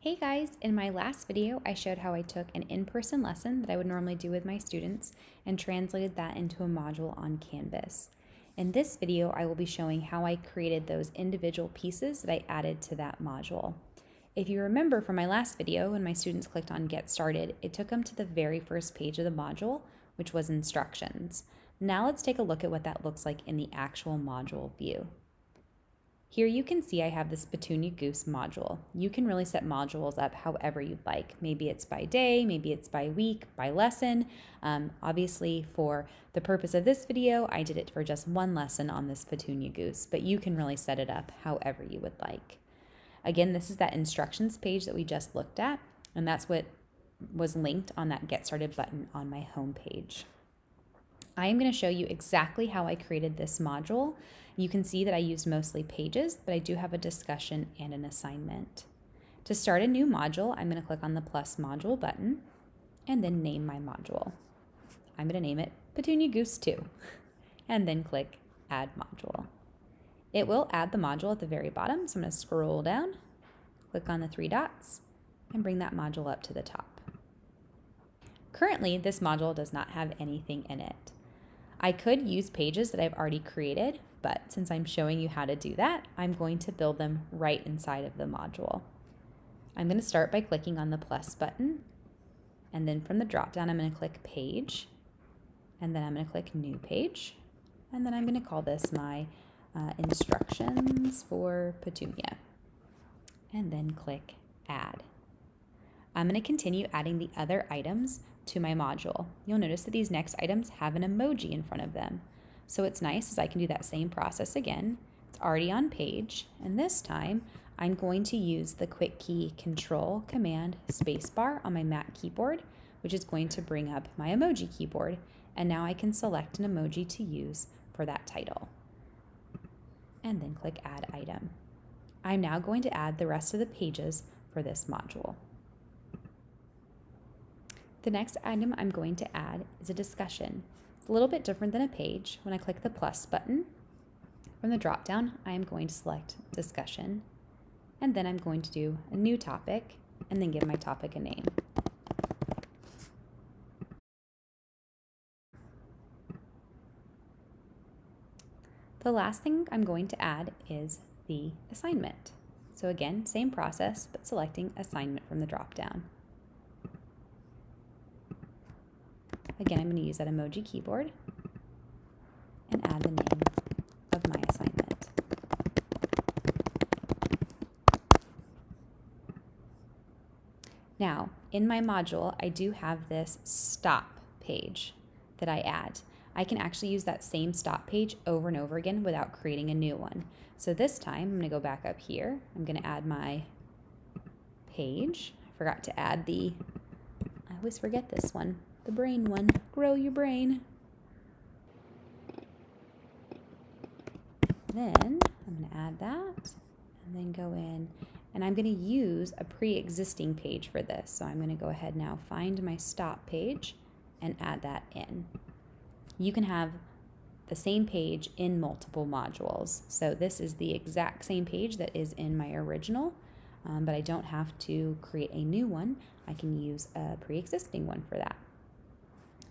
Hey guys, in my last video, I showed how I took an in-person lesson that I would normally do with my students and translated that into a module on Canvas. In this video, I will be showing how I created those individual pieces that I added to that module. If you remember from my last video, when my students clicked on Get Started, it took them to the very first page of the module, which was instructions. Now let's take a look at what that looks like in the actual module view. Here you can see I have this Petunia Goose module. You can really set modules up however you'd like. Maybe it's by day, maybe it's by week, by lesson. Um, obviously for the purpose of this video, I did it for just one lesson on this Petunia Goose, but you can really set it up however you would like. Again, this is that instructions page that we just looked at, and that's what was linked on that Get Started button on my home page. I am going to show you exactly how I created this module. You can see that I used mostly pages, but I do have a discussion and an assignment. To start a new module, I'm going to click on the plus module button and then name my module. I'm going to name it Petunia Goose 2 and then click add module. It will add the module at the very bottom, so I'm going to scroll down, click on the three dots, and bring that module up to the top. Currently, this module does not have anything in it. I could use pages that I've already created, but since I'm showing you how to do that, I'm going to build them right inside of the module. I'm going to start by clicking on the plus button, and then from the drop down, I'm going to click page, and then I'm going to click new page, and then I'm going to call this my uh, instructions for Petunia, and then click add. I'm going to continue adding the other items to my module. You'll notice that these next items have an emoji in front of them. So it's nice is I can do that same process again. It's already on page, and this time I'm going to use the quick key control command spacebar on my Mac keyboard, which is going to bring up my emoji keyboard. And now I can select an emoji to use for that title. And then click add item. I'm now going to add the rest of the pages for this module. The next item I'm going to add is a discussion. A little bit different than a page. When I click the plus button, from the drop down, I am going to select discussion, and then I'm going to do a new topic, and then give my topic a name. The last thing I'm going to add is the assignment. So again, same process, but selecting assignment from the drop down. Again, I'm going to use that emoji keyboard and add the name of my assignment. Now, in my module, I do have this stop page that I add. I can actually use that same stop page over and over again without creating a new one. So this time, I'm going to go back up here. I'm going to add my page. I forgot to add the, I always forget this one, the brain one. Grow your brain. Then I'm going to add that and then go in and I'm going to use a pre-existing page for this. So I'm going to go ahead now, find my stop page and add that in. You can have the same page in multiple modules. So this is the exact same page that is in my original, um, but I don't have to create a new one. I can use a pre-existing one for that.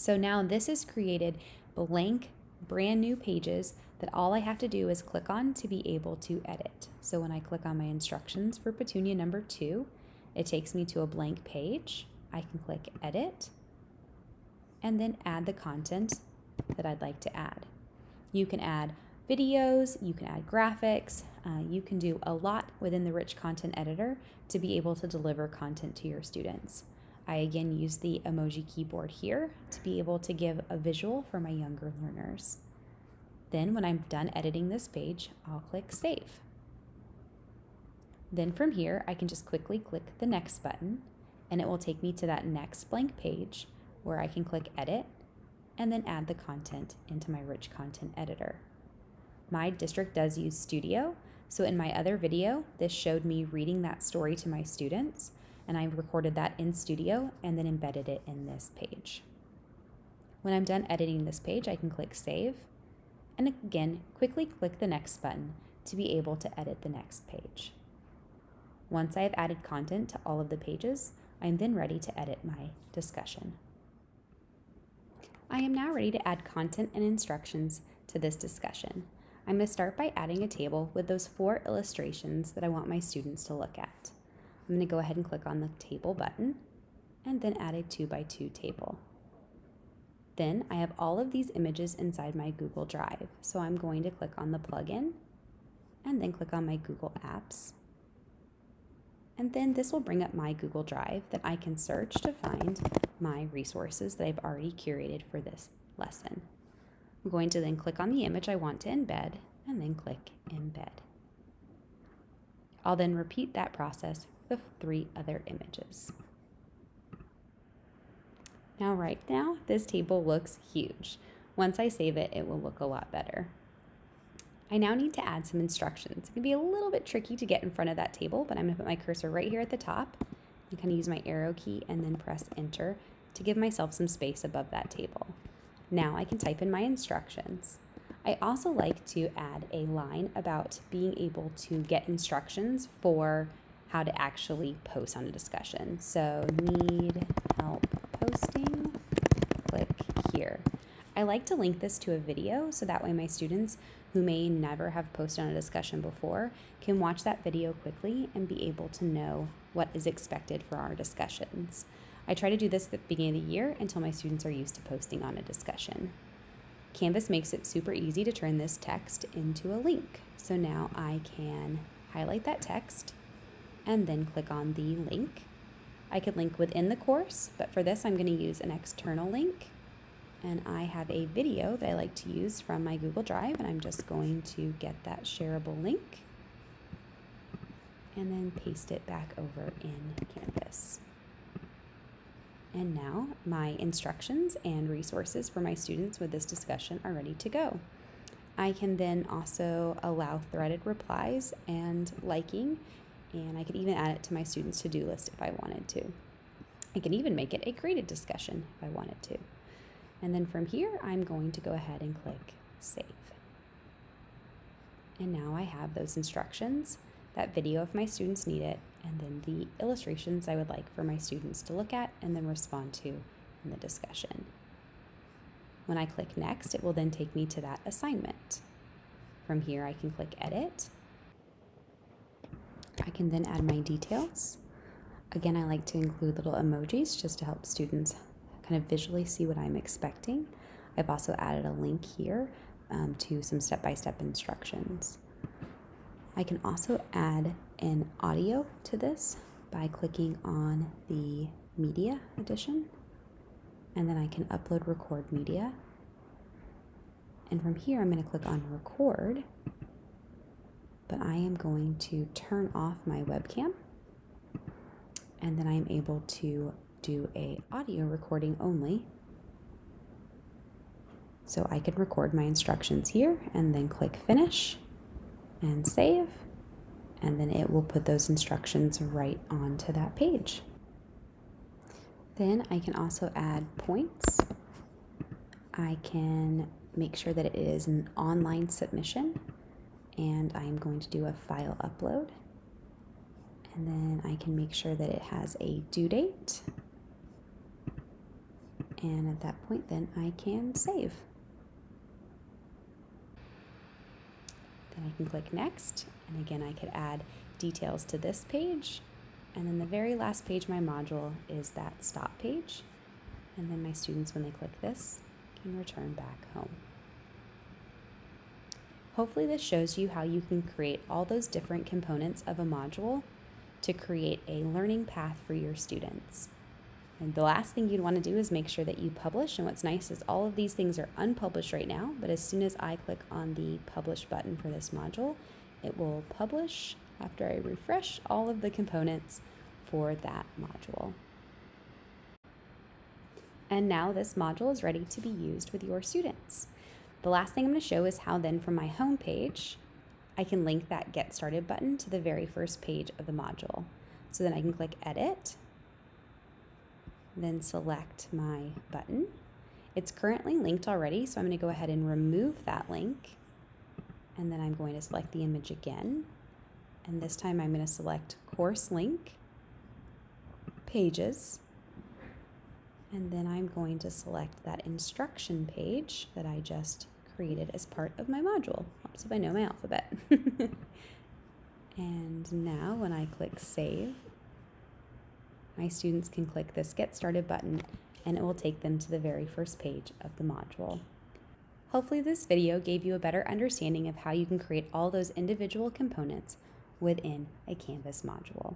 So now this has created blank, brand new pages that all I have to do is click on to be able to edit. So when I click on my instructions for Petunia number two, it takes me to a blank page. I can click edit and then add the content that I'd like to add. You can add videos, you can add graphics, uh, you can do a lot within the rich content editor to be able to deliver content to your students. I again use the emoji keyboard here to be able to give a visual for my younger learners. Then when I'm done editing this page, I'll click Save. Then from here, I can just quickly click the Next button, and it will take me to that next blank page where I can click Edit and then add the content into my rich content editor. My district does use Studio, so in my other video, this showed me reading that story to my students, and I recorded that in Studio and then embedded it in this page. When I'm done editing this page, I can click Save, and again, quickly click the Next button to be able to edit the next page. Once I have added content to all of the pages, I am then ready to edit my discussion. I am now ready to add content and instructions to this discussion. I'm going to start by adding a table with those four illustrations that I want my students to look at. I'm going to go ahead and click on the table button and then add a 2 by 2 table. Then I have all of these images inside my Google Drive. So I'm going to click on the plugin and then click on my Google Apps. And then this will bring up my Google Drive that I can search to find my resources that I've already curated for this lesson. I'm going to then click on the image I want to embed and then click embed. I'll then repeat that process with three other images. Now right now, this table looks huge. Once I save it, it will look a lot better. I now need to add some instructions. It can be a little bit tricky to get in front of that table, but I'm gonna put my cursor right here at the top and kind of use my arrow key and then press enter to give myself some space above that table. Now I can type in my instructions. I also like to add a line about being able to get instructions for how to actually post on a discussion. So need help posting, click here. I like to link this to a video so that way my students who may never have posted on a discussion before can watch that video quickly and be able to know what is expected for our discussions. I try to do this at the beginning of the year until my students are used to posting on a discussion. Canvas makes it super easy to turn this text into a link. So now I can highlight that text and then click on the link. I could link within the course, but for this I'm going to use an external link and I have a video that I like to use from my Google Drive and I'm just going to get that shareable link and then paste it back over in Canvas. And now my instructions and resources for my students with this discussion are ready to go. I can then also allow threaded replies and liking, and I could even add it to my students' to-do list if I wanted to. I can even make it a graded discussion if I wanted to. And then from here, I'm going to go ahead and click Save. And now I have those instructions, that video if my students need it, and then the illustrations I would like for my students to look at and then respond to in the discussion. When I click Next, it will then take me to that assignment. From here, I can click Edit. I can then add my details. Again, I like to include little emojis just to help students kind of visually see what I'm expecting. I've also added a link here um, to some step-by-step -step instructions. I can also add an audio to this by clicking on the media edition and then I can upload record media and from here I'm going to click on record but I am going to turn off my webcam and then I'm able to do a audio recording only. So I can record my instructions here and then click finish and save. And then it will put those instructions right onto that page. Then I can also add points. I can make sure that it is an online submission and I'm going to do a file upload. And then I can make sure that it has a due date and at that point then I can save. Then I can click next and again I could add details to this page and then the very last page my module is that stop page and then my students when they click this can return back home. Hopefully this shows you how you can create all those different components of a module to create a learning path for your students. And the last thing you'd want to do is make sure that you publish. And what's nice is all of these things are unpublished right now, but as soon as I click on the publish button for this module, it will publish after I refresh all of the components for that module. And now this module is ready to be used with your students. The last thing I'm going to show is how then from my home page, I can link that Get Started button to the very first page of the module. So then I can click Edit, then select my button. It's currently linked already, so I'm going to go ahead and remove that link. And then I'm going to select the image again, And this time I'm going to select course link, pages, and then I'm going to select that instruction page that I just created as part of my module. Helps if I know my alphabet. and now when I click save, my students can click this get started button and it will take them to the very first page of the module. Hopefully this video gave you a better understanding of how you can create all those individual components within a Canvas module.